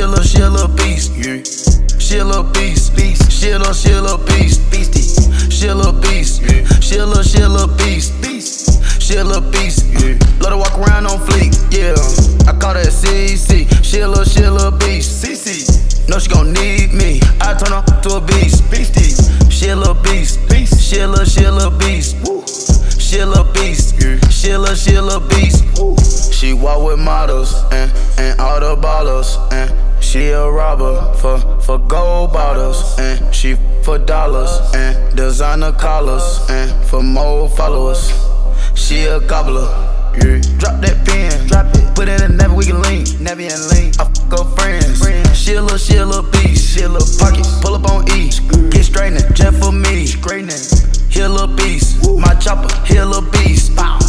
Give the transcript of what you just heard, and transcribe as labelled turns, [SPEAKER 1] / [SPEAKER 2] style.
[SPEAKER 1] She a little, she a little beast, yeah. She a little beast, beast. She a little, she a little beast, beastie. She a little beast, yeah. She a little, she a little beast, beast. She a little beast, yeah. Let her walk around on fleek, yeah. I call that CC. She a little, she a little beast, CC. Know she gon' need me. I turn her to a beast, beastie. She a little beast, beast. She a little, she a little beast, woo. She a little beast, yeah. She a little, she a little beast, woo. She walk with models and and all the ballers and she a robber for for gold bottles and she for dollars and designer collars and for more followers. She a gobbler. Yeah. Drop that pen, drop it. Put it in a never we can link, never and link. I fuck up friends. She a little, she a little beast. She a little pocket. Pull up on E, get straightening, just for me. Straightening. He a little beast. My chopper, he a little beast. Bow.